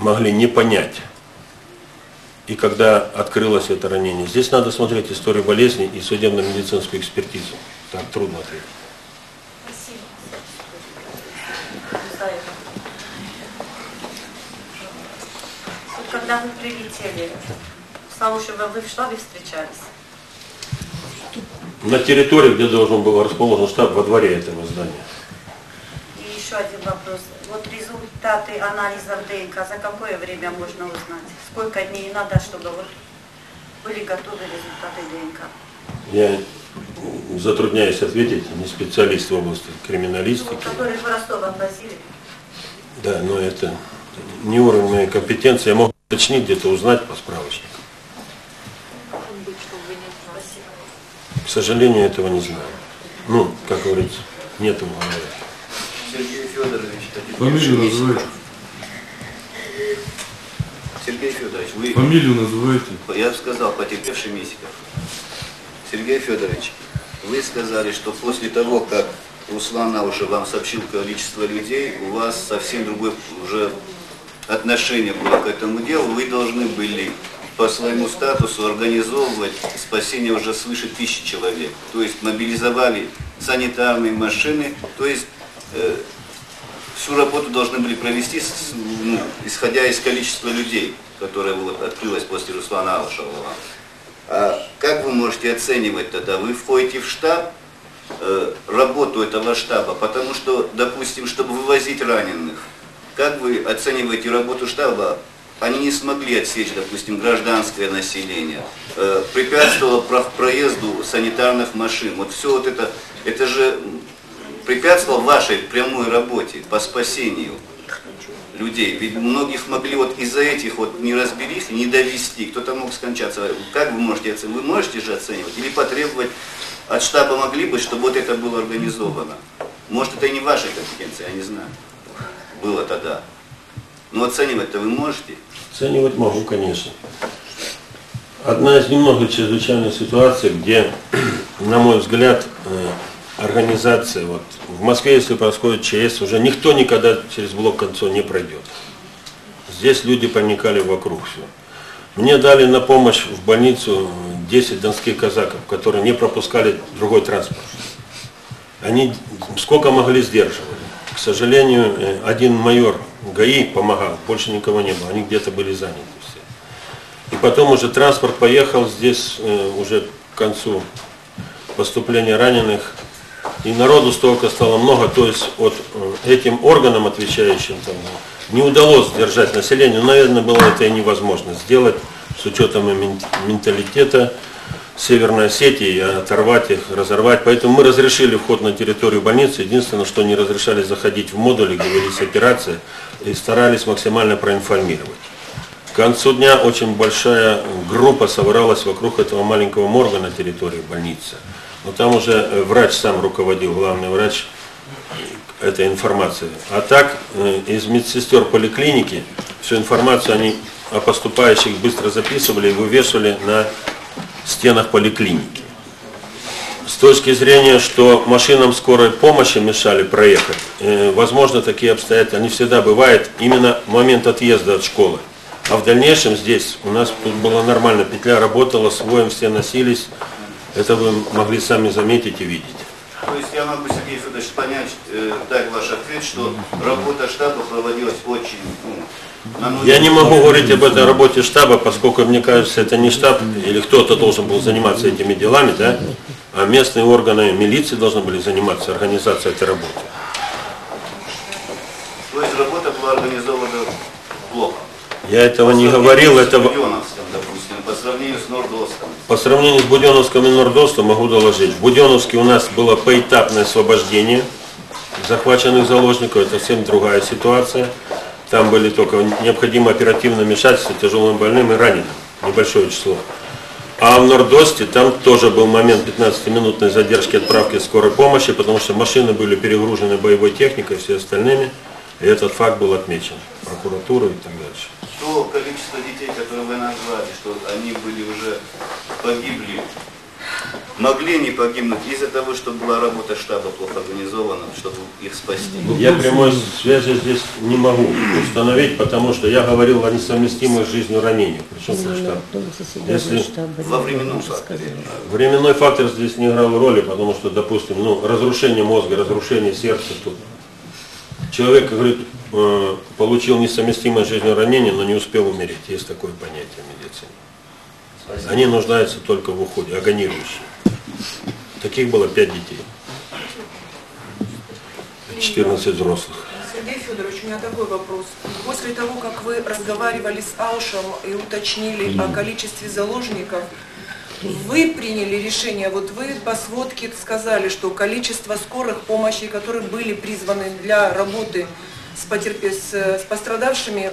могли не понять. И когда открылось это ранение, здесь надо смотреть историю болезни и судебно-медицинскую экспертизу. Так трудно ответить. Когда вы прилетели, Славушева, вы в штабе встречались? На территории, где должен был расположен штаб, во дворе этого здания. И еще один вопрос. Результаты анализов ДНК за какое время можно узнать? Сколько дней надо, чтобы вот были готовы результаты ДНК? Я затрудняюсь ответить, не специалист в области Ну, криминалистики. которые в Ростов отвозили? Да, но это не уровень моей компетенции. Я могу уточнить, где-то узнать по справочнику. К сожалению, этого не знаю. Ну, как говорится, нету в голове. Сергей Федорович, Фамилию называйте. Сергей Федорович, вы, Фамилию называйте. я сказал, потерпевший Мисиков. Сергей Федорович, вы сказали, что после того, как Руслан уже вам сообщил количество людей, у вас совсем другое уже отношение было к этому делу. Вы должны были по своему статусу организовывать спасение уже свыше тысячи человек. То есть мобилизовали санитарные машины, то есть э, всю работу должны были провести, с- ну, исходя из количества людей, которое вот открылось после Руслана Алшалова. А как вы можете оценивать тогда? Вы входите в штаб, э, работу этого штаба, потому что, допустим, чтобы вывозить раненых, как вы оцениваете работу штаба? Они не смогли отсечь, допустим, гражданское население, э, препятствовало про- проезду санитарных машин. Вот все вот это, это же м, препятствовало вашей прямой работе по спасению людей. Ведь многих могли вот из-за этих вот неразберих не довести, кто-то мог скончаться. Как вы можете оценивать? Вы можете же оценивать? Или потребовать от штаба могли бы, чтобы вот это было организовано? Может, это и не вашей компетенции, я не знаю. Было тогда. Но оценивать-то вы можете? Оценивать могу, конечно. Одна из немногих чрезвычайных ситуаций, где, на мой взгляд, организация, вот в Москве, если происходит ЧС, уже никто никогда через блок кольцо не пройдет. Здесь люди проникали вокруг все. Мне дали на помощь в больницу 10 донских казаков, которые не пропускали другой транспорт. Они сколько могли сдерживали. К сожалению, э, один майор ГАИ помогал, больше никого не было, они где-то были заняты все. И потом уже транспорт поехал здесь э, уже к концу поступления раненых, и народу столько стало много, то есть вот э, этим органам, отвечающим там, не удалось сдержать население, но, наверное, было это и невозможно сделать с учетом и мен- менталитета Северной Осетии, оторвать их, разорвать. Поэтому мы разрешили вход на территорию больницы. Единственное, что не разрешали заходить в модули, где велись операции, и старались максимально проинформировать. К концу дня очень большая группа собралась вокруг этого маленького морга на территории больницы. Но там уже э, врач сам руководил, главный врач этой информацией. А так э, из медсестер поликлиники всю информацию они о поступающих быстро записывали и вывешивали на стенах поликлиники. С точки зрения, что машинам скорой помощи мешали проехать, э, возможно, такие обстоятельства, они всегда бывают именно в момент отъезда от школы. А в дальнейшем здесь у нас тут была нормально, петля работала, с воем все носились. Это вы могли сами заметить и видеть. То есть я могу, Сергей Федорович, понять, э, дать ваш ответ, что работа штаба проводилась очень, ну. Я не могу говорить об этой работе штаба, поскольку, мне кажется, это не штаб, или кто-то должен был заниматься этими делами, да? А местные органы милиции должны были заниматься организацией этой работы. То есть работа была организована плохо. Я этого не говорил, это допустим, по сравнению с Нордостом. По сравнению с Буденовском и Нордостом могу доложить. В Буденовске у нас было поэтапное освобождение захваченных заложников, это совсем другая ситуация. Там были только необходимо оперативное вмешательство тяжелым больным и раненым, небольшое число. А в Нордосте там тоже был момент 15-минутной задержки отправки скорой помощи, потому что машины были перегружены боевой техникой и все остальными. И этот факт был отмечен прокуратурой и так дальше. То количество детей, которые вы назвали, что они были уже погибли, могли не погибнуть из-за того, что была работа штаба плохо организована, чтобы их спасти? Я прямой связи здесь не могу установить, потому что я говорил о несовместимых с жизнью ранениях. Причем штаб. Если Во временном факторе. временной фактор здесь не играл роли, потому что, допустим, ну, разрушение мозга, разрушение сердца тут. Человек, говорит, э, получил несовместимое жизнью ранение, но не успел умереть. Есть такое понятие в медицине. Они нуждаются только в уходе, агонирующие. Таких было пять детей. 14 взрослых. Сергей Федорович, у меня такой вопрос. После того, как вы разговаривали с Аушем и уточнили о количестве заложников, вы приняли решение, вот вы по сводке сказали, что количество скорых помощи, которые были призваны для работы с, потерпе- с, с пострадавшими,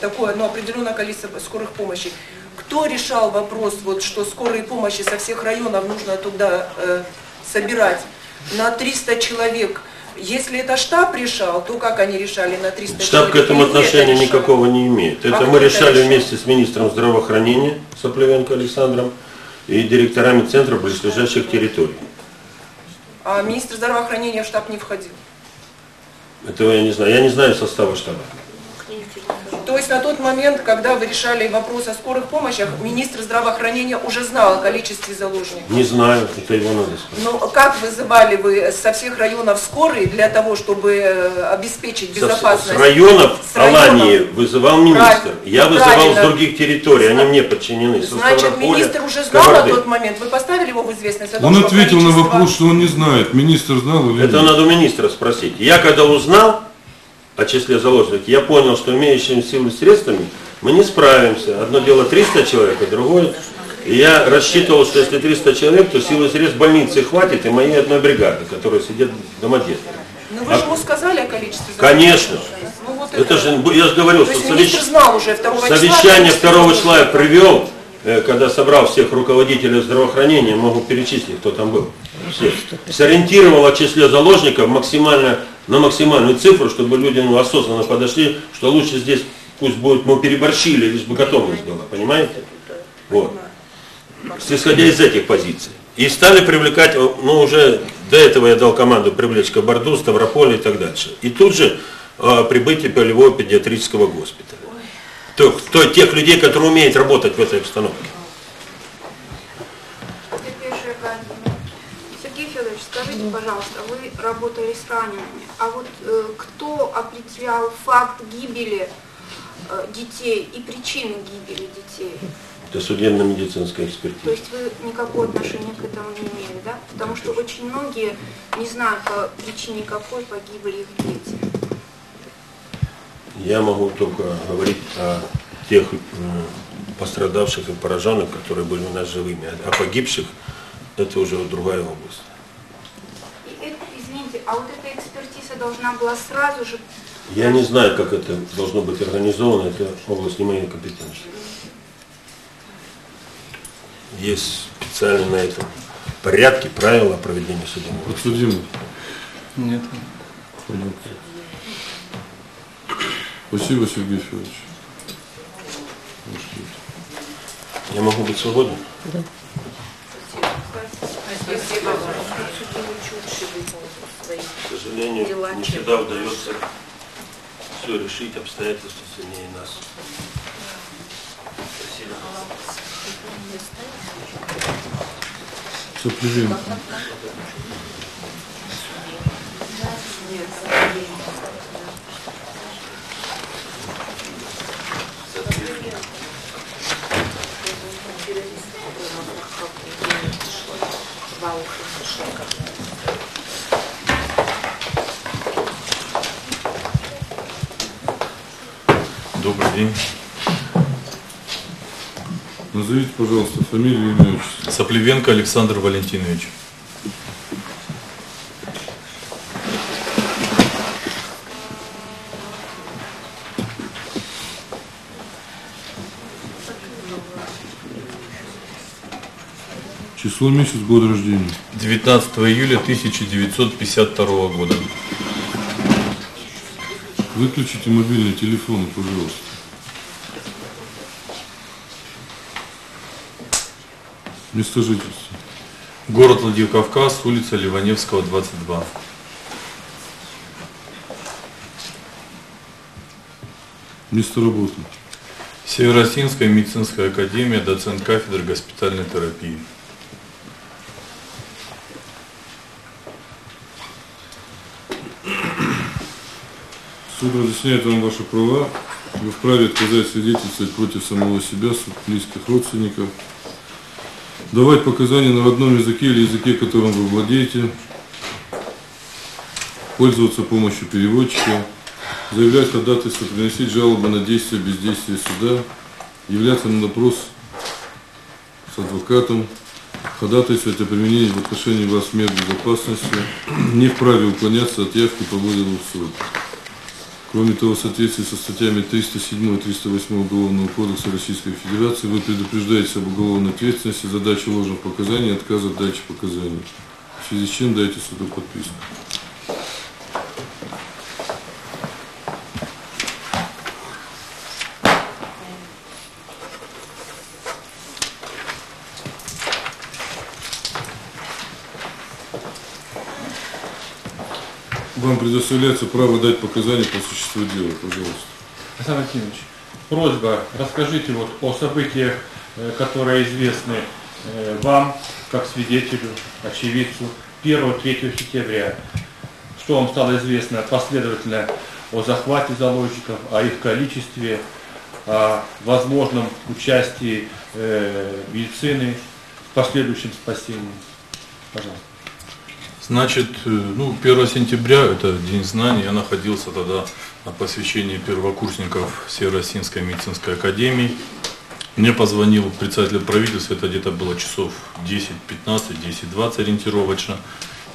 такое ну, определенное количество скорых помощи. Кто решал вопрос, вот, что скорые помощи со всех районов нужно туда э, собирать на 300 человек? Если это штаб решал, то как они решали на 300 Штаб человек? к этому это отношения решали? никакого не имеет. Это А мы это решали решал? вместе с министром здравоохранения Соплевенко Александром и директорами центров близлежащих территорий. А министр здравоохранения в штаб не входил. Этого я не знаю. Я не знаю состава штаба. То есть на тот момент, когда вы решали вопрос о скорых помощях, министр здравоохранения уже знал о количестве заложников. Не знаю, это его надо сказать. Но как вызывали вы со всех районов скорые для того, чтобы э, обеспечить Со- безопасность? С районов С районов. Алании вызывал министр. Правильно. Я вызывал с Правильно. других территорий, они мне подчинены. Значит, министр уже с знал на тот момент, вы поставили его в известность том, Он ответил на количество- вопрос, что он не знает. Министр знал или Это нет? надо у министра спросить. Я когда узнал о числе заложников, я понял, что имеющими силы средствами мы не справимся. Одно дело 300 человек, а другое... И я рассчитывал, что если 300 человек, то силы средств больницы хватит и моей одной бригады, которая сидит в домодедово. Ну вы же ему сказали о количестве заложников? Конечно. Ну, вот Это же, я же говорил, То что совещ- знал уже 2 числа. совещание количество 2 числа я привел, э, когда собрал всех руководителей здравоохранения, могу перечислить, кто там был. Всех. Сориентировал о числе заложников максимально, на максимальную цифру, чтобы люди ну, осознанно подошли, что лучше здесь пусть будет, мы переборщили, лишь бы готовность была, понимаете? Вот. Исходя из этих позиций. И стали привлекать, ну уже до этого я дал команду привлечь Кабарду, Ставрополь и так дальше. И тут же э, прибытие полевого педиатрического госпиталя. То, то тех людей, которые умеют работать в этой обстановке. Теперь же, Галя, Сергей Федорович, скажите, пожалуйста, вы работали с ранеными, а вот э, кто определял факт гибели э, детей и причины гибели детей? Это судебно-медицинская То экспертиза. есть вы никакого отношения к этому не имели, да? Потому что очень многие не знают, по причине какой погибли их дети. Я могу только говорить о тех э, пострадавших и пораженных, которые были у нас живыми. А погибших это уже другая область. И это, извините, а вот эта экспертиза должна была сразу же Я не знаю, как это должно быть организовано, это область не моей компетенции. Есть специально на этом порядки, правила проведения судебного. Подсудимый. Нет. Спасибо, Сергей Федорович. Я могу быть свободен? К сожалению, не всегда удается все решить, обстоятельства сильнее нас. Соплевенко. Добрый день. Назовите, пожалуйста, фамилию, имя, отчество. Соплевенко Александр Валентинович. Число, месяц, год рождения. 19 июля 1952 года. Выключите мобильный телефон, пожалуйста. Место жительства. Город Владикавказ, улица Ливаневского, 22. Место работы. Северосинская медицинская академия, доцент кафедры госпитальной терапии. Суд разъясняет вам ваши права. Вы вправе отказать свидетельствовать против самого себя, суд близких родственников, давать показания на родном языке или языке, которым вы владеете, пользоваться помощью переводчика, заявлять ходатайство, приносить жалобы на действия бездействия суда, являться на допрос с адвокатом, ходатайствовать о применении в отношении вас мер безопасности, не вправе уклоняться от явки по вызову в суд. Кроме того, в соответствии со статьями 307 и 308 Уголовного кодекса Российской Федерации вы предупреждаете об уголовной ответственности за дачу ложных показаний и отказ от дачи показаний. В связи с чем дайте суду подписку. Вам предоставляется право дать показания по существу дела, пожалуйста. Александр Владимирович, просьба, расскажите вот о событиях, э, которые известны э, вам, как свидетелю, очевидцу, 1-3 сентября. Что вам стало известно последовательно о захвате заложников, о их количестве, о возможном участии э, медицины в последующем спасении? Пожалуйста. Значит, э, ну, 1 сентября, это День знаний, я находился тогда на посвящении первокурсников Северо-Российской медицинской академии. Мне позвонил председатель правительства, это где-то было часов 10-15, 10-20 ориентировочно.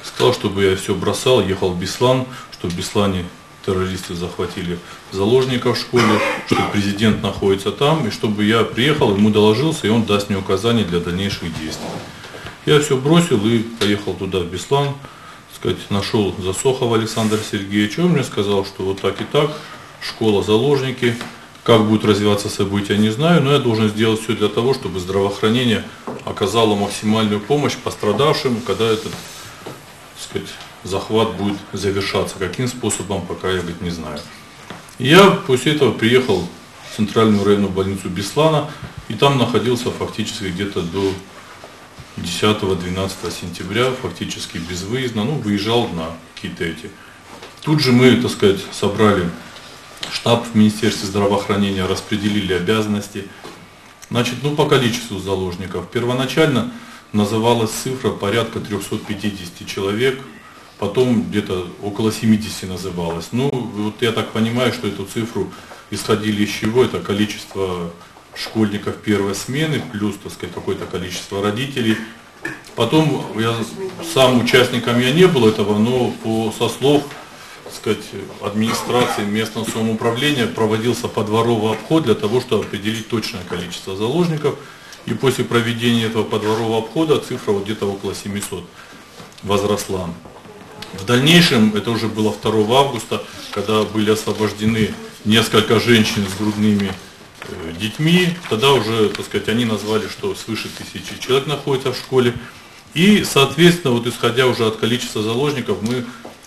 Сказал, чтобы я все бросал, ехал в Беслан, что в Беслане террористы захватили заложников в школе, что президент находится там, и чтобы я приехал, ему доложился, и он даст мне указания для дальнейших действий. Я все бросил и поехал туда, в Беслан, сказать, нашел Засохова Александра Сергеевича, он мне сказал, что вот так и так, школа заложники, как будут развиваться события, не знаю, но я должен сделать все для того, чтобы здравоохранение оказало максимальную помощь пострадавшим, когда этот сказать, захват будет завершаться. Каким способом, пока я говорит, не знаю. Я после этого приехал в центральную районную больницу Беслана, и там находился фактически где-то до 10-12 сентября, фактически безвыездно, ну, выезжал на какие-то эти. Тут же мы, так сказать, собрали штаб в Министерстве здравоохранения, распределили обязанности. Значит, ну, по количеству заложников. Первоначально называлась цифра порядка 350 человек, потом где-то около 70 называлось. Ну, вот я так понимаю, что эту цифру исходили из чего? Это количество школьников первой смены, плюс, так сказать, какое-то количество родителей. Потом я сам участником я не был этого, но по, со слов так сказать, администрации местного самоуправления проводился подворовый обход для того, чтобы определить точное количество заложников. И после проведения этого подворового обхода цифра вот где-то около 700 возросла. В дальнейшем, это уже было 2 августа, когда были освобождены несколько женщин с грудными детьми, тогда уже, так сказать, они назвали, что свыше тысячи человек находится в школе. И, соответственно, вот исходя уже от количества заложников, мы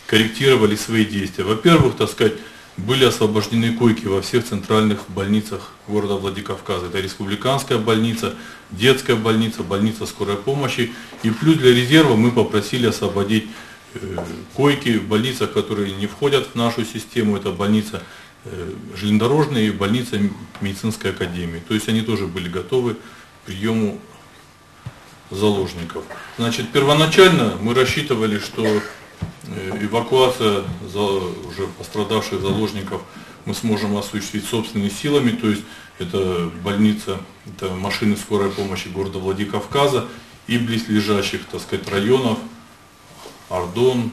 корректировали свои действия. Во-первых, так сказать, были освобождены койки во всех центральных больницах города Владикавказа. Это республиканская больница, детская больница, больница скорой помощи. И плюс для резерва мы попросили освободить э, койки в больницах, которые не входят в нашу систему. Это больница Э, железнодорожной и больница медицинской академии. То есть они тоже были готовы к приему заложников. Значит, первоначально мы рассчитывали, что э, эвакуация уже пострадавших заложников мы сможем осуществить собственными силами, то есть это больница, это машины скорой помощи города Владикавказа и близлежащих, так сказать, районов, Ардон,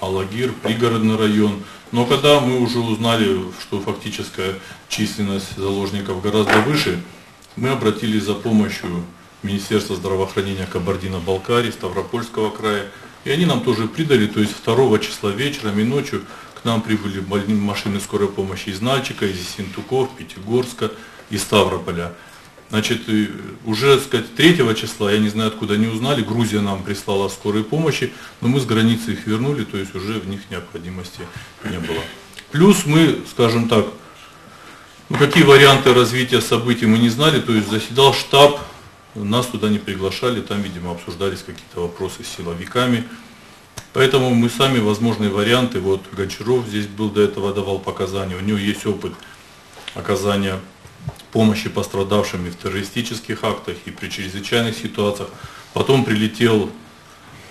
Алагир, пригородный район. Но когда мы уже узнали, что фактическая численность заложников гораздо выше, мы обратились за помощью Министерства здравоохранения Кабардино-Балкарии, Ставропольского края. И они нам тоже придали, то есть 2 числа вечером и ночью к нам прибыли машины скорой помощи из Нальчика, из Синтуков, Пятигорска, из Ставрополя. Значит, уже, так сказать, 3 числа, я не знаю, откуда они узнали, Грузия нам прислала скорой помощи, но мы с границы их вернули, то есть уже в них необходимости не было. Плюс мы, скажем так, ну, какие варианты развития событий мы не знали, то есть заседал штаб, нас туда не приглашали, там, видимо, обсуждались какие-то вопросы с силовиками. Поэтому мы сами возможные варианты, вот Гончаров здесь был до этого, давал показания, у него есть опыт оказания помощи пострадавшим и в террористических актах, и при чрезвычайных ситуациях. Потом прилетел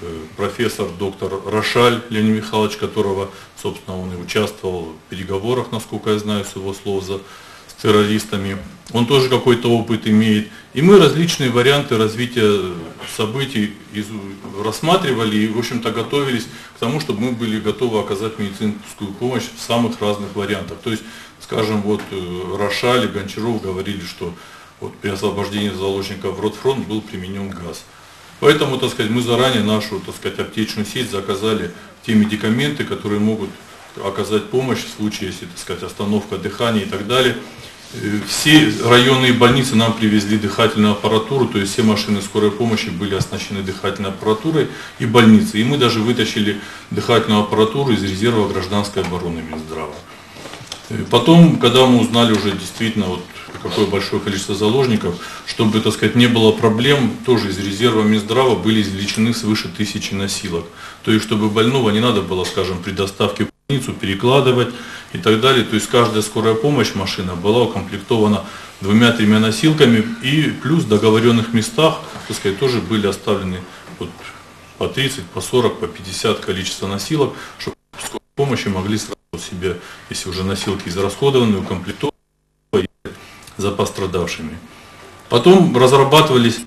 э, профессор доктор Рошаль Леонид Михайлович, которого, собственно, он и участвовал в переговорах, насколько я знаю, с его слов, за, с террористами. Он тоже какой-то опыт имеет. И мы различные варианты развития событий рассматривали и, в общем-то, готовились к тому, чтобы мы были готовы оказать медицинскую помощь в самых разных вариантах. То есть скажем, вот э, Рошаль и Гончаров говорили, что вот при освобождении заложников в Ротфронт был применен газ. Поэтому, так сказать, мы заранее нашу, так сказать, аптечную сеть заказали те медикаменты, которые могут оказать помощь в случае, если, так сказать, остановка дыхания и так далее. Э, все районные больницы нам привезли дыхательную аппаратуру, то есть все машины скорой помощи были оснащены дыхательной аппаратурой и больницы. И мы даже вытащили дыхательную аппаратуру из резерва гражданской обороны Минздрава. Потом, когда мы узнали уже действительно вот какое большое количество заложников, чтобы, так сказать, не было проблем, тоже из резерва Минздрава были извлечены свыше тысячи носилок. То есть, чтобы больного не надо было, скажем, при доставке в больницу перекладывать и так далее. То есть, каждая скорая помощь машина была укомплектована двумя-тремя носилками и плюс в договоренных местах, так сказать, тоже были оставлены вот, по 30, по 40, по 50 количество носилок, чтобы скорой помощи могли сразу себе, если уже носилки израсходованы, укомплектованы за пострадавшими. Потом разрабатывались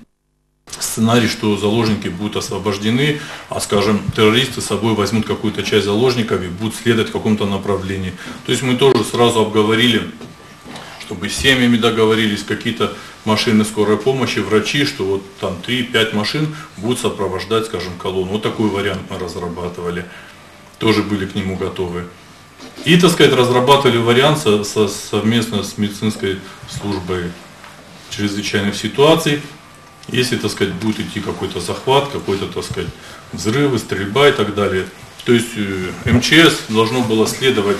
сценарий, что заложники будут освобождены, а, скажем, террористы с собой возьмут какую-то часть заложников и будут следовать в каком-то направлении. То есть мы тоже сразу обговорили, чтобы с семьями договорились, какие-то машины скорой помощи, врачи, что вот там 3-5 машин будут сопровождать, скажем, колонну. Вот такой вариант мы разрабатывали, тоже были к нему готовы. И, так сказать, разрабатывали вариант со, со, совместно с медицинской службой чрезвычайных ситуаций. Если, так сказать, будет идти какой-то захват, какой-то, так сказать, взрывы, стрельба и так далее. То есть э, МЧС должно было следовать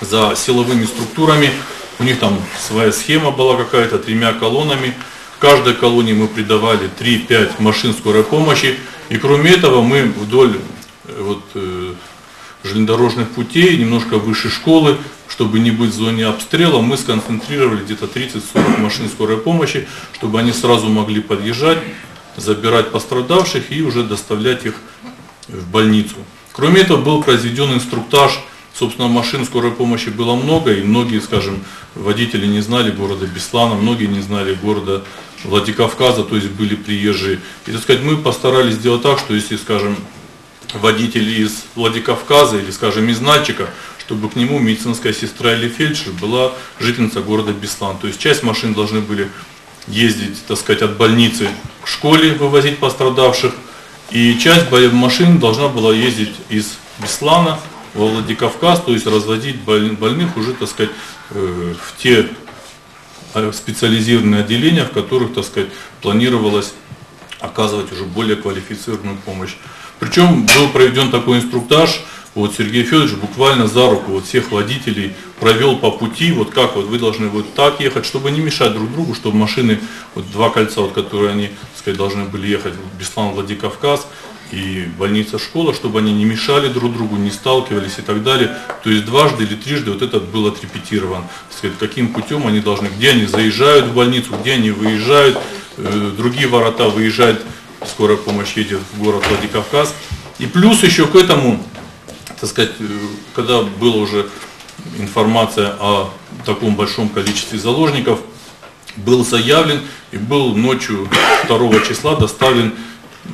за силовыми структурами. У них там своя схема была какая-то, тремя колоннами. В каждой колонии мы придавали 3-5 машин скорой помощи. И кроме этого мы вдоль э, вот, э, железнодорожных путей, немножко выше школы, чтобы не быть в зоне обстрела, мы сконцентрировали где-то 30-40 машин скорой помощи, чтобы они сразу могли подъезжать, забирать пострадавших и уже доставлять их в больницу. Кроме этого был произведен инструктаж, собственно машин скорой помощи было много, и многие, скажем, водители не знали города Беслана, многие не знали города Владикавказа, то есть были приезжие. И, так сказать, мы постарались сделать так, что если, скажем, водитель из Владикавказа или, скажем, из Нальчика, чтобы к нему медицинская сестра или фельдшер была жительница города Беслан. То есть часть машин должны были ездить, так сказать, от больницы к школе, вывозить пострадавших, и часть машин должна была ездить из Беслана во Владикавказ, то есть разводить больных уже, так сказать, э, в те э, специализированные отделения, в которых, так сказать, планировалось оказывать уже более квалифицированную помощь. Причем был проведен такой инструктаж, вот Сергей Федорович буквально за руку вот всех водителей провел по пути, вот как вот вы должны вот так ехать, чтобы не мешать друг другу, чтобы машины, вот два кольца, вот, которые они, так сказать, должны были ехать, в Беслан, Владикавказ и больница, школа, чтобы они не мешали друг другу, не сталкивались и так далее. То есть дважды или трижды вот этот был отрепетирован, так сказать, каким путем они должны, где они заезжают в больницу, где они выезжают, э, другие ворота выезжают скорая помощь едет в город Владикавказ. И плюс еще к этому, так сказать, э, когда была уже информация о таком большом количестве заложников, был заявлен и был ночью 2 числа доставлен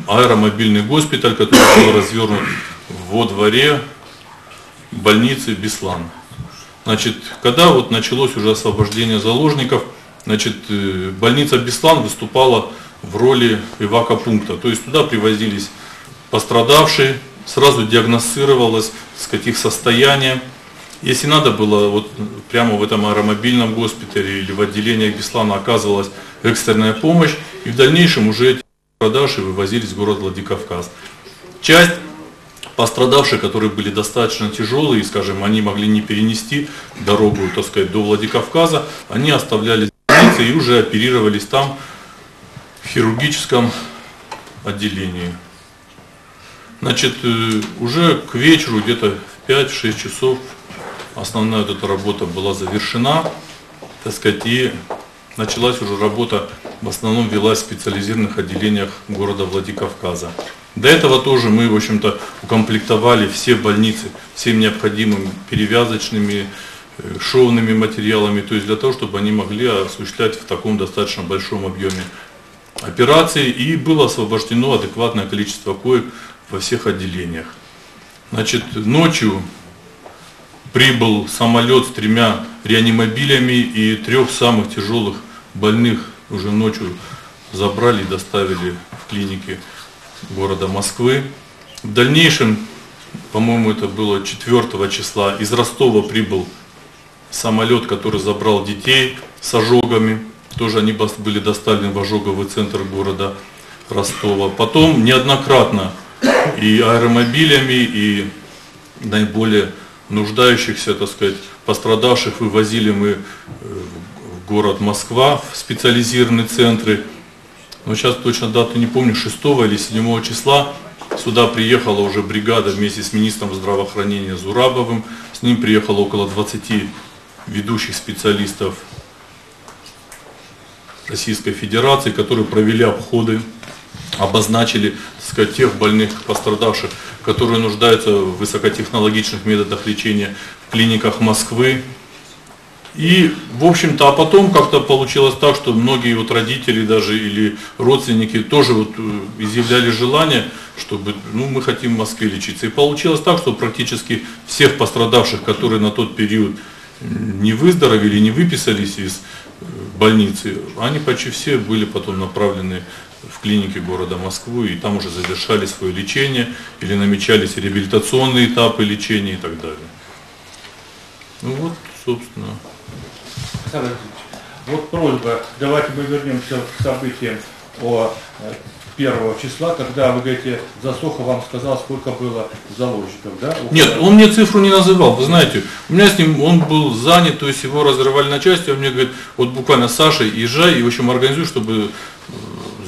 аэромобильный госпиталь, который был развернут во дворе больницы Беслан. Значит, когда вот началось уже освобождение заложников, значит, э, больница Беслан выступала в роли эвакопункта. То есть туда привозились пострадавшие, сразу диагностировалось сказать, их состояние, Если надо было, вот прямо в этом аэромобильном госпитале или в отделениях Беслана оказывалась экстренная помощь, и в дальнейшем уже эти продажи вывозились в город Владикавказ. Часть пострадавших, которые были достаточно тяжелые, скажем, они могли не перенести дорогу, так сказать, до Владикавказа, они оставлялись в и уже оперировались там в хирургическом отделении. Значит, э, уже к вечеру, где-то в 5-6 часов, основная вот эта работа была завершена, так сказать, и началась уже работа, в основном велась в специализированных отделениях города Владикавказа. До этого тоже мы, в общем-то, укомплектовали все больницы всем необходимыми перевязочными, э, шовными материалами, то есть для того, чтобы они могли осуществлять в таком достаточно большом объеме операции, и было освобождено адекватное количество коек во всех отделениях. Значит, ночью прибыл самолет с тремя реанимобилями и трех самых тяжелых больных уже ночью забрали и доставили в клиники города Москвы. В дальнейшем, по-моему, это было 4 числа, из Ростова прибыл самолет, который забрал детей с ожогами. Тоже они были доставлены в ожоговый центр города Ростова. Потом неоднократно и аэромобилями, и наиболее нуждающихся, так сказать, пострадавших вывозили мы э, в город Москва, в специализированные центры. Но сейчас точно дату не помню, 6 или 7 числа сюда приехала уже бригада вместе с министром здравоохранения Зурабовым. С ним приехало около 20 ведущих специалистов Российской Федерации, которые провели обходы, обозначили сказать, тех больных, пострадавших, которые нуждаются в высокотехнологичных методах лечения в клиниках Москвы. И, в общем-то, а потом как-то получилось так, что многие вот родители даже или родственники тоже вот э, изъявляли желание, чтобы, ну, мы хотим в Москве лечиться. И получилось так, что практически всех пострадавших, которые на тот период не выздоровели, не выписались из больницы, они почти все были потом направлены в клинике города Москвы, и там уже завершали свое лечение, или намечались реабилитационные этапы лечения и так далее. Ну вот, собственно. Александр вот просьба, давайте мы вернемся к событиям о первого числа, когда вы говорите, Засоха вам сказал, сколько было заложников, да? Нет, он мне цифру не называл, вы знаете, у меня с ним, он был занят, то есть его разрывали на части, он мне говорит, вот буквально Саша, езжай и, в общем, организуй, чтобы э,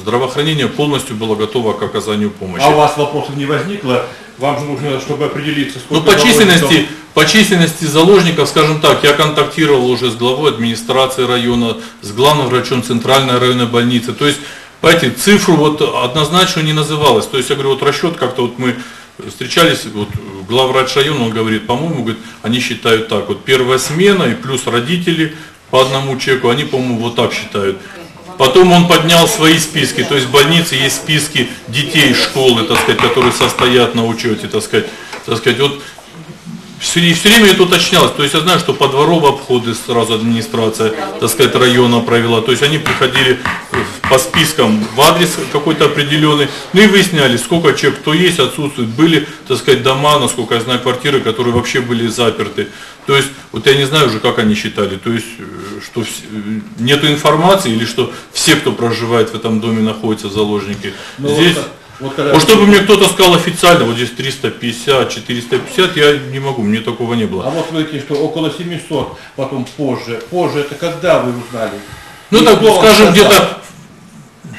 здравоохранение полностью было готово к оказанию помощи. А у вас вопросов не возникло? Вам же нужно, чтобы определиться, сколько Ну, по численности, по численности заложников, скажем так, я контактировал уже с главой администрации района, с главным врачом Центральной районной больницы. То есть, понимаете, цифру вот однозначно не называлось. То есть, я говорю, вот расчет как-то вот мы встречались, вот главврач района, он говорит, по-моему, говорит, они считают так, вот первая смена и плюс родители по одному чеку, они, по-моему, вот так считают. Потом он поднял свои списки, то есть в больнице есть списки детей школы, так сказать, которые состоят на учете, так сказать. Так сказать вот все, все время это уточнялось. То есть я знаю, что по дворовые обходы сразу администрация, так сказать, района провела. То есть они приходили по спискам в адрес какой-то определенный, ну и выясняли, сколько человек, кто есть, отсутствует. Были, так сказать, дома, насколько я знаю, квартиры, которые вообще были заперты. То есть, вот я не знаю уже, как они считали, то есть, э, что нету информации или что все, кто проживает в этом доме, находятся заложники. Но ну, Здесь... Вот, когда вот чтобы мне кто-то сказал официально, вот здесь 350, 450, я не могу, мне такого не было. А вот вы говорите, что около 700, потом позже. Позже, это когда вы узнали? Ну, так, скажем, где-то...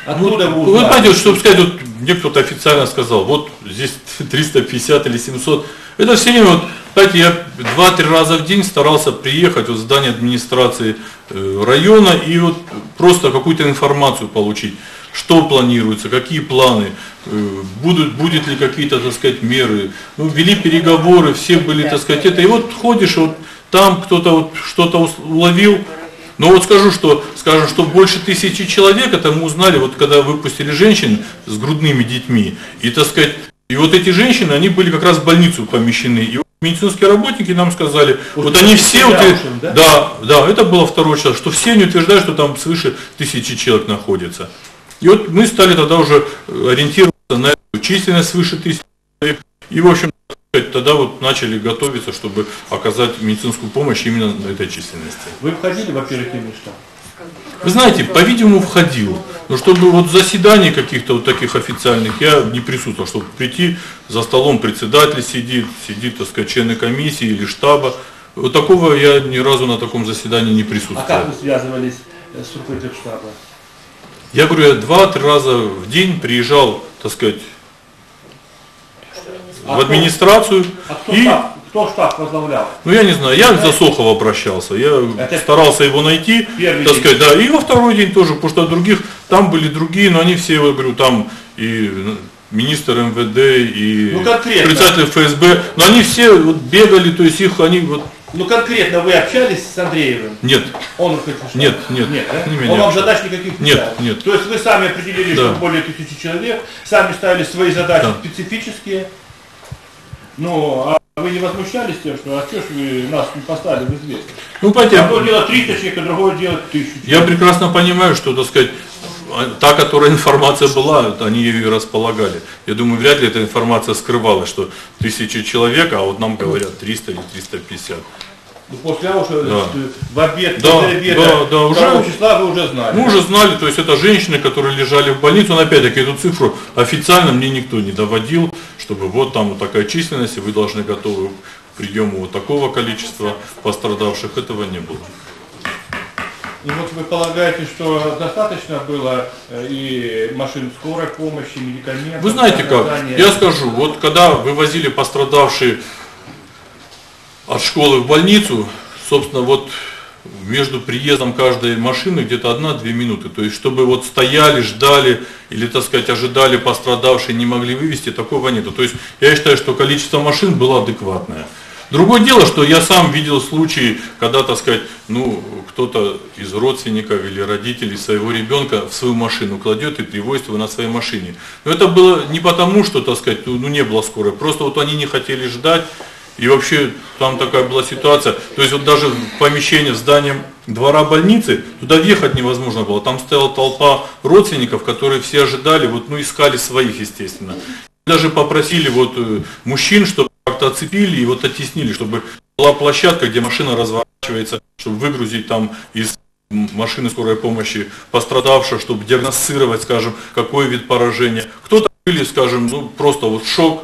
Откуда ну, вы узнали? Вы пойдете, чтобы сказать, вот мне кто-то официально сказал, вот здесь 350 или 700. Это все время, вот, знаете, я два-три раза в день старался приехать в здание администрации э, района и вот просто какую-то информацию получить что планируется, какие планы, э, будут, будет ли какие-то, так сказать, меры. Ну, вели переговоры, все были, так сказать, это. И вот ходишь, вот там кто-то вот что-то уловил. Но вот скажу, что, скажем, что больше тысячи человек, это мы узнали, вот когда выпустили женщин с грудными детьми. И, так сказать, и вот эти женщины, они были как раз в больницу помещены. И медицинские работники нам сказали, вот, вот они все, вот, да? да, да, это было второй час, что все они утверждают, что там свыше тысячи человек находится. И вот мы стали тогда уже ориентироваться на эту численность свыше тысячи человек. И, в общем, тогда вот начали готовиться, чтобы оказать медицинскую помощь именно на этой численности. Вы входили в оперативный штаб? Вы знаете, по-видимому, входил. Но чтобы вот заседаний каких-то вот таких официальных я не присутствовал, чтобы прийти, за столом председатель сидит, сидит, так сказать, члены комиссии или штаба. Вот такого я ни разу на таком заседании не А как присутствовал. вы связывались э, с руководителем штаба? Я говорю, я два-три раза в день приезжал, так сказать, А в администрацию А кто, и штаб, кто штаб возглавлял? Ну я не знаю, я к Засохову обращался, я Это старался его найти, так день. сказать, да, и во второй день тоже, потому что других, там были другие, но они все, я говорю, там и ну, министр МВД, и Ну, конкретно. председатель ФСБ, но они все вот бегали, то есть их, они вот, Ну конкретно вы общались с Андреевым? нет, Он руководитель штаба? Нет, нет, нет да? с ними Он не вам задач никаких не Нет, ставил? нет. То есть вы сами определили, Да. что более тысячи человек, сами ставили свои задачи Да. специфические. Ну, а вы не возмущались тем, что а что ж вы нас не поставили в известность? ну понимаете, Одно дело 300 человек, а другое дело 1000 человек. я прекрасно понимаю, что, так сказать, та, которая информация была, они ею и располагали. Я думаю, вряд ли эта информация скрывалась, что тысячи человек, а вот нам говорят 300 или 350. Ну, После что Да. в обед, Да, после обеда, да, да, уже- 2 числа вы уже знали. Мы уже знали, то есть это женщины, которые лежали в больнице, но опять-таки эту цифру официально мне никто не доводил, чтобы вот там вот такая численность, и вы должны готовы к приему вот такого количества пострадавших, этого не было. И вот вы полагаете, что достаточно было э, и машин скорой помощи, медикаментов? Вы знаете как, я скажу, вот когда вывозили пострадавшие от школы в больницу, собственно, вот между приездом каждой машины где-то одна-две минуты. То есть, чтобы вот стояли, ждали или, так сказать, ожидали пострадавшие, не могли вывести, такого нету. То есть, я считаю, что количество машин было адекватное. Другое дело, что я сам видел случаи, когда, так сказать, ну, кто-то из родственников или родителей своего ребенка в свою машину кладет и привозит его на своей машине. Но это было не потому, что, так сказать, ну, не было скорой, просто вот они не хотели ждать, и вообще там такая была ситуация. То есть вот даже в помещение, в зданием двора больницы, туда въехать невозможно было. Там стояла толпа родственников, которые все ожидали, вот, ну, искали своих, естественно. Даже попросили вот э, мужчин, чтобы как-то оцепили и вот оттеснили, чтобы была площадка, где машина разворачивается, чтобы выгрузить там из машины скорой помощи пострадавшего, чтобы диагностировать, скажем, какой вид поражения. Кто-то были, скажем, ну просто вот шок,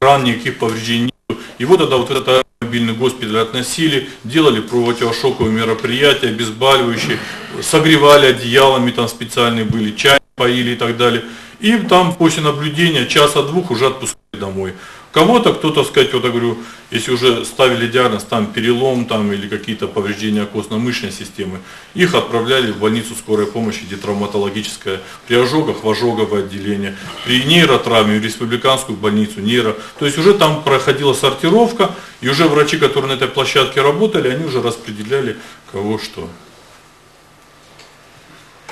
ран, никаких повреждений нету. Его тогда вот в этот мобильный госпиталь относили, делали противошоковые мероприятия, обезболивающие, согревали одеялами, там специальные были, чай поили и так далее. И там после наблюдения часа-двух уже отпускали домой. Кого-то, кто-то, сказать, вот я говорю, если уже ставили диагноз, там перелом там, или какие-то повреждения костно-мышечной системы, их отправляли в больницу скорой помощи, где травматологическая, при ожогах в ожоговое отделение, при нейротравме в республиканскую больницу, нейро. То есть уже там проходила сортировка, и уже врачи, которые на этой площадке работали, они уже распределяли кого что.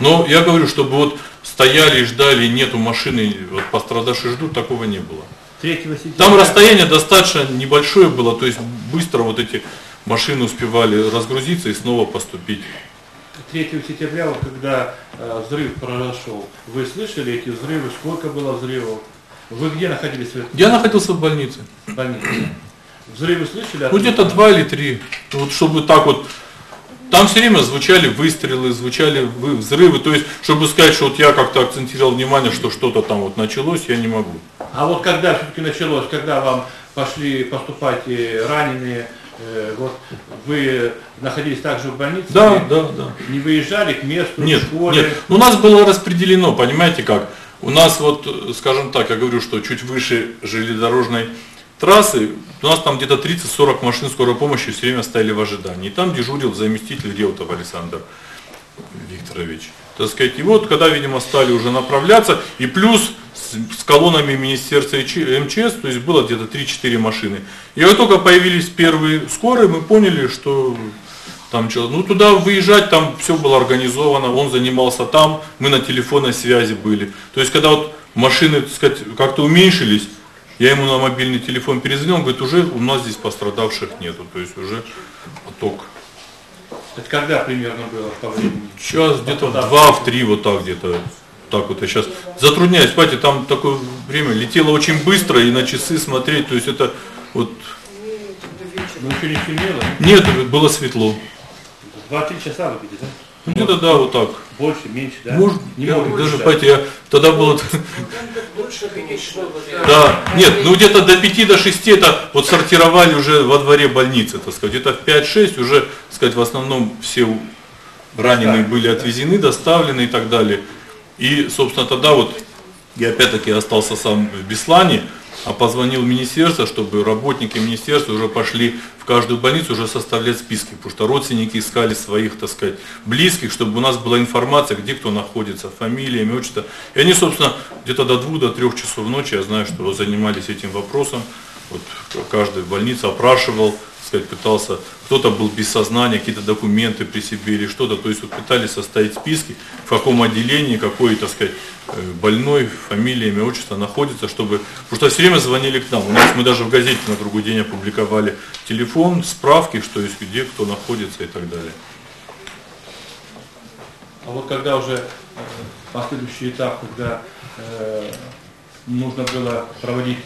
Но я говорю, чтобы вот стояли и ждали, нету машины, вот пострадавшие ждут, такого не было. 3 сентября. Там расстояние достаточно небольшое было, то есть быстро вот эти машины успевали разгрузиться и снова поступить. 3 сентября, вот когда э, взрыв произошел, вы слышали эти взрывы, сколько было взрывов? Вы где находились в Я находился в больнице. больнице? Взрывы слышали? Ну где-то два или три. Вот чтобы так вот. Там все время звучали выстрелы, звучали вы- взрывы. То есть, чтобы сказать, что вот я как-то акцентировал внимание, что что-то там вот началось, я не могу. А вот когда все-таки началось, когда вам пошли поступать э, раненые, э, вот вы находились также в больнице? Да, не- да, да. Не выезжали к месту, Нет, к школе? нет. У нас было распределено, понимаете как? У нас вот, э, скажем так, я говорю, что чуть выше железнодорожной трассы, у нас там где-то 30-40 машин скорой помощи все время стояли в ожидании. И там дежурил заместитель Реутов Александр Викторович. Так сказать, и вот, когда, видимо, стали уже направляться, и плюс с, с колоннами Министерства МЧС, то есть было где-то 3-4 машины. И вот только появились первые скорые, мы поняли, что там что, ну туда выезжать, там все было организовано, он занимался там, мы на телефонной связи были. То есть когда вот машины, так сказать, как-то уменьшились, я ему на мобильный телефон перезвонил, он говорит, уже у нас здесь пострадавших нету, то есть уже поток. Это когда примерно было по времени? Сейчас где-то в куда? два, в три, вот так где-то. так вот я сейчас затрудняюсь, понимаете, там такое время летело очень быстро, и на часы смотреть, то есть это вот, Ну еще не темнело. нет, было светло. Два-три часа вы да? Ну, Где-то да, вот так. Больше, меньше, да? Может, не может даже, быть, да. понимаете, я тогда было... Да, нет, ну где-то до 5 до 6 это вот сортировали уже во дворе больницы, так сказать. Где-то в 5-6 уже, так сказать, в основном все раненые были отвезены, доставлены и так далее. И, собственно, тогда вот я опять-таки остался сам в Беслане, а позвонил в министерство, чтобы работники министерства уже пошли в каждую больницу уже составлять списки, потому что родственники искали своих, так сказать, близких, чтобы у нас была информация, где кто находится, фамилия, имя, отчество. И они, собственно, где-то до двух, до трех часов ночи, я знаю, что занимались этим вопросом, вот каждая больница опрашивал, сказать, пытался, кто-то был без сознания, какие-то документы при себе или что-то, то есть вот пытались составить списки, в каком отделении, какой, так сказать, э, больной, фамилия, имя, отчество находится, чтобы, потому что все время звонили к нам, у нас мы даже в газете на другой день опубликовали телефон, справки, что есть где, кто находится и так далее. А вот когда уже э, последующий этап, когда э, нужно было проводить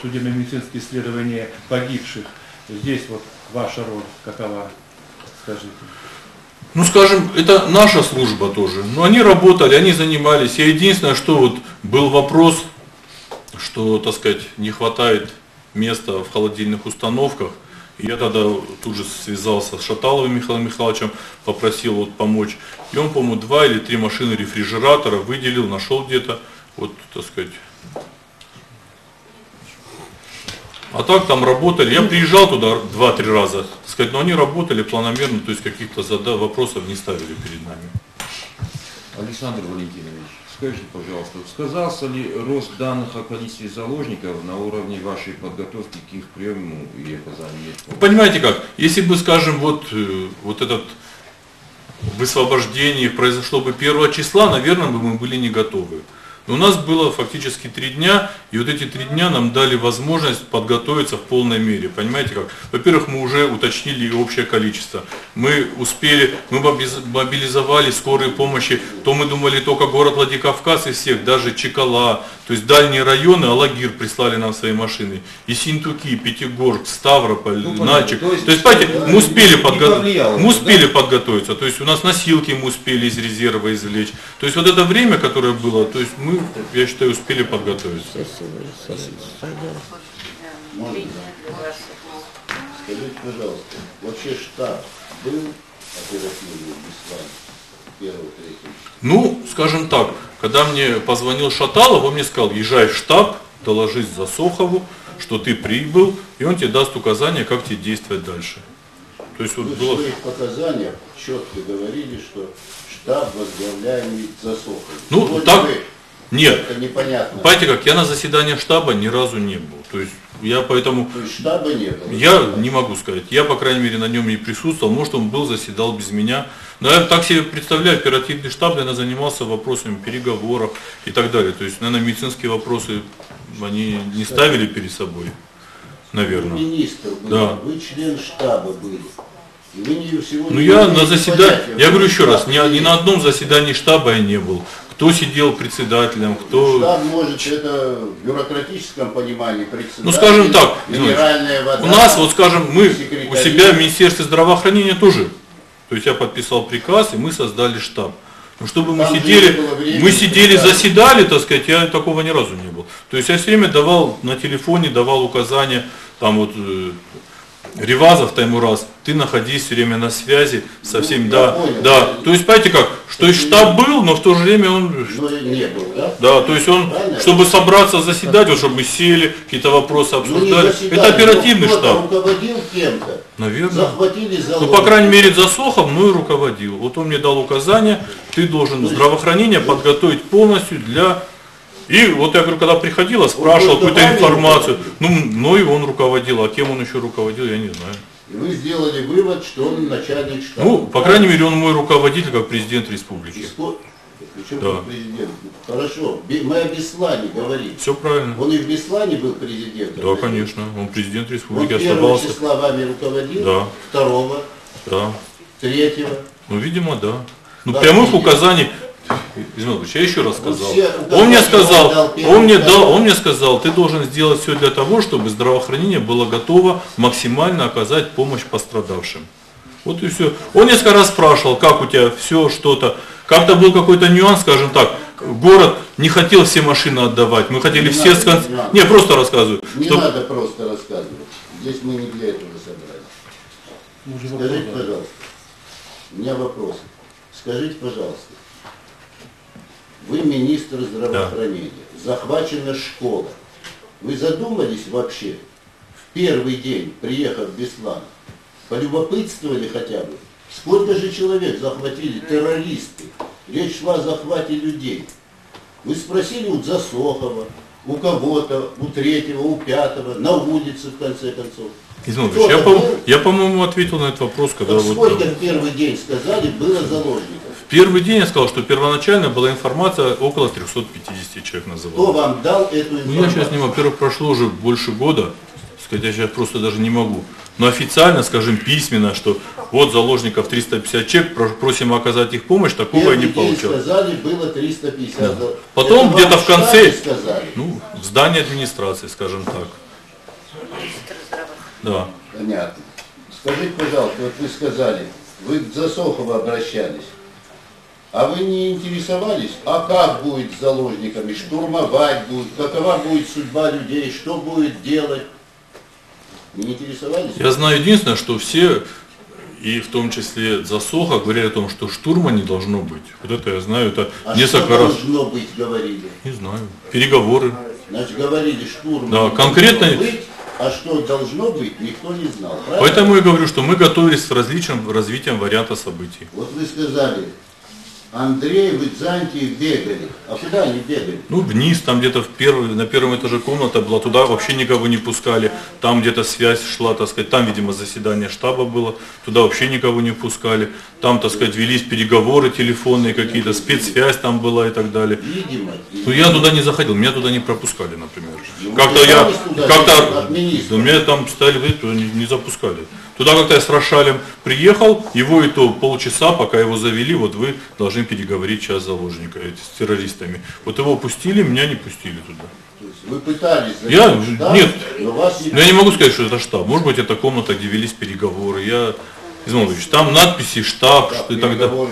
судебно-медицинские исследования погибших, здесь вот ваша роль какова, скажите? Ну, скажем, это наша служба тоже. Но они работали, они занимались. Я единственное, что вот был вопрос, что, так сказать, не хватает места в холодильных установках. Я тогда тут же связался с Шаталовым Михаилом Михайловичем, попросил вот помочь. И он, по-моему, два или три машины рефрижератора выделил, нашел где-то, вот, так сказать. А так там работали, я приезжал туда два-три раза, так сказать, но они работали планомерно, то есть каких-то вопросов не ставили перед нами. Александр Валентинович, скажите, пожалуйста, сказался ли рост данных о количестве заложников на уровне вашей подготовки к их приему и оказанию? Понимаете как, если бы, скажем, вот, э, вот этот высвобождение произошло бы 1 числа, наверное, бы мы были не готовы. Но у нас было фактически три дня, и вот эти три дня нам дали возможность подготовиться в полной мере. Понимаете как? Во-первых, мы уже уточнили общее количество. Мы успели, мы мобилизовали скорые помощи, то мы думали только город Владикавказ и всех, даже Чекала, то есть дальние районы, Алагир прислали нам свои машины. И Синтуки, Пятигорск, Ставрополь, Ну. Начик. То есть, То есть, понимаете, мы успели, подго- повлияло, мы успели да? подготовиться. То есть у нас носилки мы успели из резерва извлечь. То есть вот это время, которое было, то есть мы, я считаю, успели подготовиться. Скажите, пожалуйста, вообще штаб был оперативный в Беслане? Ну, скажем так, когда мне позвонил Шаталов, он мне сказал, езжай в штаб, доложись за Сохову, что ты прибыл, и он тебе даст указания, как тебе действовать дальше. То есть вот Вы в было... своих показаниях четко говорили, что штаб возглавляемый Засохов. Ну, так- Нет, Это непонятно. понимаете как, я на заседании штаба ни разу не был. То есть я поэтому... То есть штаба не было? Я не могу сказать. Я, по крайней мере, на нем не присутствовал. Может, он был, заседал без меня. Но я так себе представляю, оперативный штаб, наверное, занимался вопросами переговоров и так далее. То есть, наверное, медицинские вопросы они не ставили перед собой, Вы наверное. министр был, Да. вы член штаба были. И вы не сегодня Ну я на заседании, я вы говорю еще раз, ни, ни на одном заседании штаба я не был. Кто сидел председателем, кто... Штаб может это в бюрократическом понимании председатель, Ну, скажем так, минеральная вода. У нас, вот скажем, мы у секретари. себя в Министерстве здравоохранения тоже. То есть я подписал приказ, и мы создали штаб. Но чтобы мы Там же сидели, времени, мы сидели, да. заседали, так сказать, я такого ни разу не был. То есть я все время давал на телефоне, давал указания, там вот э, Ревазов, Таймураз, ты находись все время на связи со всеми, я да, понял. да. То есть, понимаете как, что и штаб был, но в то же время он Но и не был, да? да, то есть он, Правильно? чтобы собраться заседать, вот чтобы мы сели, какие-то вопросы Ну, обсуждали. заседали, это оперативный штаб. руководил кем-то. Наверное. Захватили Ну, по крайней мере, Засохов мной руководил. Вот он мне дал указание, ты должен здравоохранение подготовить полностью для... И вот я говорю, когда приходила, спрашивал какую-то информацию. руководил? Ну, мною он руководил, а кем он еще руководил, я не знаю. И вы сделали вывод, что он начальник штаба. Ну, по крайней мере, он мой руководитель, как президент республики. Причем Да. президент? Хорошо, мы о Беслане говорим. Все правильно. Он и в Беслане был президентом. Да, конечно. Он президент Он республики первого оставался. числа вами руководил, Да. второго, Да. третьего. Ну, видимо, да. Ну, Да, прямых видимо. указаний, Измайлович, я еще раз сказал. Он мне сказал, он мне дал, он мне сказал, ты должен сделать все для того, чтобы здравоохранение было готово максимально оказать помощь пострадавшим. Вот и все. Он несколько раз спрашивал, как у тебя все, что-то. Как-то был какой-то нюанс, скажем так, город не хотел все машины отдавать. Мы хотели Не все... надо, скон- не надо. Не, просто рассказываю. Не что- надо просто рассказывать. Здесь мы не для этого собрались. Скажите, пожалуйста, у меня вопрос. Скажите, пожалуйста, вы министр здравоохранения, захвачена школа. Вы задумались вообще, в первый день, приехав в Беслан, полюбопытствовали хотя бы, сколько же человек захватили террористы? Речь шла о захвате людей. Вы спросили у Засохова, у кого-то, у третьего, у пятого, на улице, в конце концов. Кто-то я, по- был? я, по-моему, ответил на этот вопрос, когда Так вот... сколько в первый день сказали было заложников? Первый день я сказал, что первоначально была информация, около 350 человек Кто называл. вам дал эту Ну, информацию? я сейчас не могу, во-первых, прошло уже больше года, сказать, я сейчас просто даже не могу. Но официально, скажем, письменно, что вот заложников 350 человек, про- просим оказать их помощь, такого я Первый не день получил. сказали, было 350. Да. Потом где-то в конце-. Ну, в здании администрации, скажем так. Да. Понятно. Скажите, пожалуйста, вот вы сказали, вы к Засохову обращались, а вы не интересовались, а как будет с заложниками, штурмовать будет, какова будет судьба людей, что будет делать? Не интересовались? Я знаю единственное, что все, и в том числе Засоха, говорили о том, что штурма не должно быть. Вот это я знаю, это а несколько что раз. должно быть, говорили? Не знаю. Переговоры. Значит, говорили, штурм Да, конкретно- быть, а что должно быть, никто не знал. Правильно? Поэтому я говорю, что мы готовились с различным развитием варианта событий. Вот вы сказали, Андрей, вы Дзантии бегали. А куда они бегали? Ну, вниз, там где-то в первый, на первом этаже комната была, туда вообще никого не пускали. Там где-то связь шла, так сказать, там, видимо, заседание штаба было, туда вообще никого не пускали. Там, так сказать, велись переговоры телефонные какие-то, спецсвязь там была и так далее. Видимо. Ну, я туда не заходил, меня туда не пропускали, например. Ну, Как-то я, как-то, да меня там стояли, не, не запускали. Туда как-то я с Рошалем приехал, его и то полчаса, пока его завели, вот вы должны переговорить сейчас с заложниками, с террористами. Вот его пустили, меня не пустили туда. Вы пытались Я- штаб, нет. но вас не Но я не могу сказать, что это штаб. Может быть, это комната, где велись переговоры. Я, Измайлович, там надписи штаб, Так, что и так далее.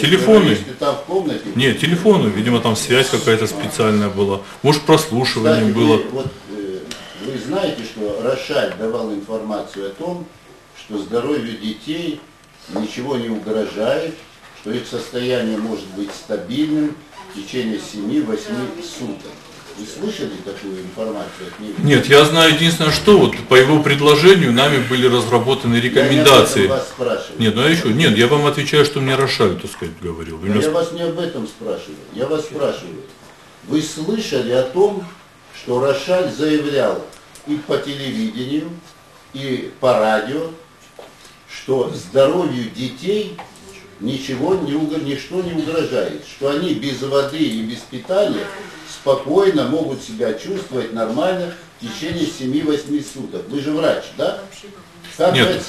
Телефоны. там в комнате? Нет, телефоны, видимо, там связь какая-то специальная была. Может, прослушивание Кстати, было. Вы, вот, вы знаете, что Рошаль давал информацию о том, что здоровью детей ничего не угрожает, что их состояние может быть стабильным в течение 7-8 суток. Вы слышали такую информацию от него? Нет, я знаю единственное, что вот по его предложению нами были разработаны Я рекомендации. не об этом вас спрашиваю. Нет, ну я еще, нет, я вам отвечаю, что мне Рошаль, так сказать, говорил. Да меня я вас не об этом спрашиваю. Я вас спрашиваю. Вы слышали о том, что Рошаль заявлял и по телевидению, и по радио, что здоровью детей ничего не ничто не угрожает, что они без воды и без питания спокойно могут себя чувствовать нормально в течение 7-8 суток. Вы же врач, да? Как Нет,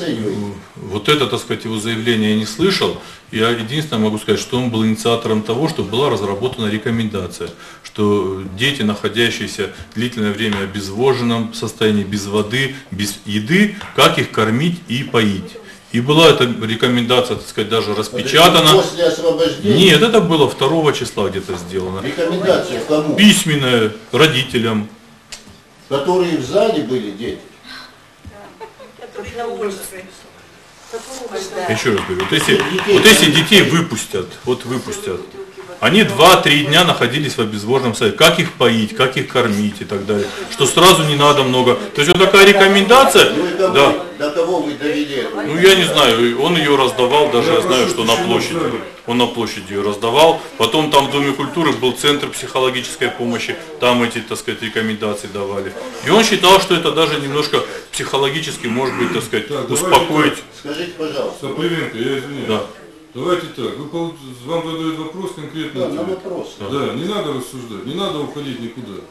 вот это, так сказать, его заявление я не слышал. Я единственное могу сказать, что он был инициатором того, что была разработана рекомендация, что дети, находящиеся длительное время в обезвоженном состоянии, без воды, без еды, как их кормить и поить. И была эта рекомендация, так сказать, даже распечатана. После освобождения Нет, это было 2 числа где-то сделано. рекомендация кому? Письменная родителям. Которые в зале были дети. Еще раз говорю, вот если, вот если детей выпустят, вот выпустят, они 2-3 дня находились в обезвоженном состоянии. Как их поить, как их кормить и так далее. Что сразу не надо много. То есть вот такая рекомендация, Ну да. До кого вы довели? Ну я не знаю, он ее раздавал, даже я знаю, что на площади. Он на площади ее раздавал. Потом там в Доме культуры был центр психологической помощи, там эти, так сказать, рекомендации давали. И он считал, что это даже немножко психологически, может быть, так сказать, Так, давайте успокоить. Скажите, пожалуйста. Сапливенко, я извиняюсь. Да. Давайте так, вы, пол- вам задают вопрос конкретно. Да, на ответ. вопрос. Да, не надо рассуждать, не надо уходить никуда.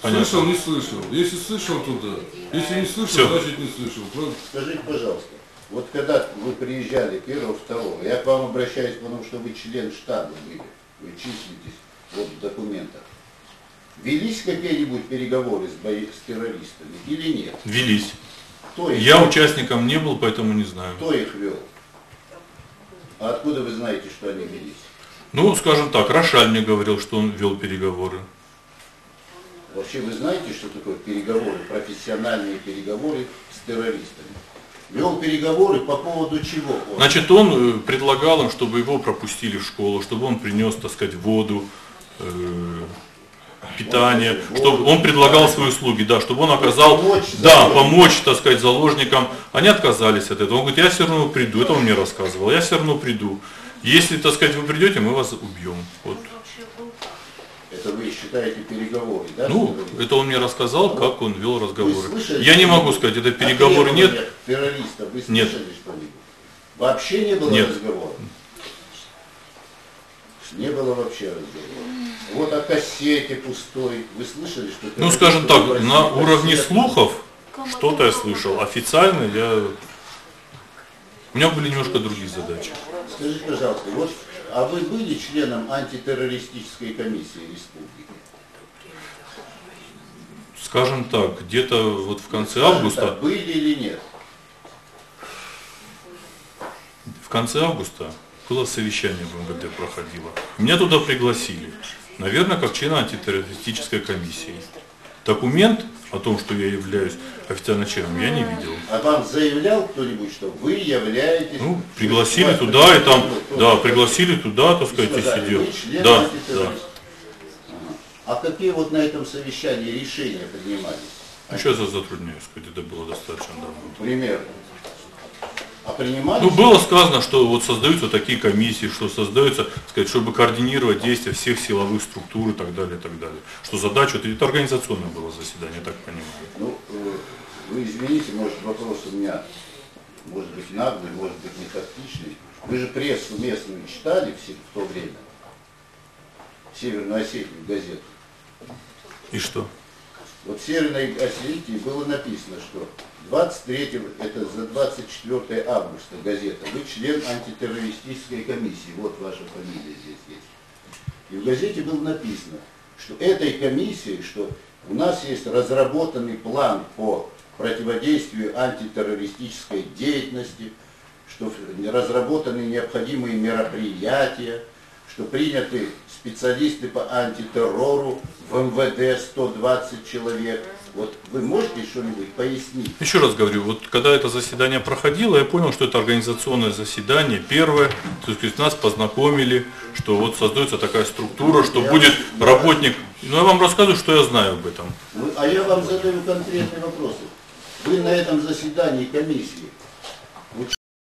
Понятно. Слышал, не слышал. Если слышал, то да. Если не слышал, Всё. значит не слышал. Правда? Скажите, пожалуйста. Вот когда вы приезжали первого, второго, я к вам обращаюсь, потому что вы член штаба были, вы числитесь вот в документах. Велись какие-нибудь переговоры с, бои, с террористами или нет? Велись. Кто их, Я участником не был, поэтому не знаю. кто их вел? А откуда вы знаете, что они велись? Ну, скажем так, Рошаль мне говорил, что он вел переговоры. Вообще вы знаете, что такое переговоры, профессиональные переговоры с террористами? Вел переговоры по поводу чего? он? Значит, он э, предлагал им, чтобы его пропустили в школу, чтобы он принес, так сказать, воду, э, питание, чтобы он предлагал свои услуги, да, чтобы он оказал, помочь да, помочь, так сказать, заложникам. Они отказались от этого. Он говорит, я все равно приду, это он мне рассказывал, я все равно приду. Если, так сказать, вы придете, мы вас убьем. Вот. Это вы считаете переговоры, да? Ну, это он мне рассказал, как он вел разговоры. слышали Я не могу сказать, это переговоры нет. Террористов, вы Нет. слышали что-нибудь? Вообще не было Нет. разговора? Не было вообще разговора. Вот о кассете пустой. Вы слышали, что Ну, скажем так, на уровне слухов что-то я слышал. Официально я... У меня были немножко другие задачи. Скажите, пожалуйста, вот, а вы были членом антитеррористической комиссии республики? Скажем так, где-то вот в конце Скажем августа, так, были или нет? в конце августа было совещание в МВД проходило. Меня туда пригласили. Наверное, как члена антитеррористической комиссии. Документ о том, что я являюсь официально членом, я не видел. А вам заявлял кто-нибудь, что вы являетесь... Ну, пригласили туда, и там, да, пригласили туда, так сказать, и сидел. Да, да. А какие вот на этом совещании решения принимались? Ну, сейчас я затрудняюсь, сказать, это было достаточно давно. Примерно. А принимались? Ну, было сказано, что вот создаются такие комиссии, что создаются, сказать, чтобы координировать действия всех силовых структур и так далее, и так далее. Что задача, это, это организационное было заседание, я так понимаю. Ну, э, вы извините, может вопрос у меня, может быть наглый, может быть не тактичный. Вы же прессу местную читали в то время? Северную Осетию газету. И что? Вот в Северной Осетии было написано, что 23, это за 24 августа газета, вы член антитеррористической комиссии, вот ваша фамилия здесь есть. И в газете было написано, что этой комиссии, что у нас есть разработанный план по противодействию антитеррористической деятельности, что разработаны необходимые мероприятия, что приняты специалисты по антитеррору в МВД 120 человек. Вот вы можете что-нибудь пояснить? Еще раз говорю, вот когда это заседание проходило, я понял, что это организационное заседание, первое, то есть нас познакомили, что вот создается такая структура, что будет работник, ну я вам рассказываю, что я знаю об этом. Вы- а я вам задаю конкретные вопросы. Вы на этом заседании комиссии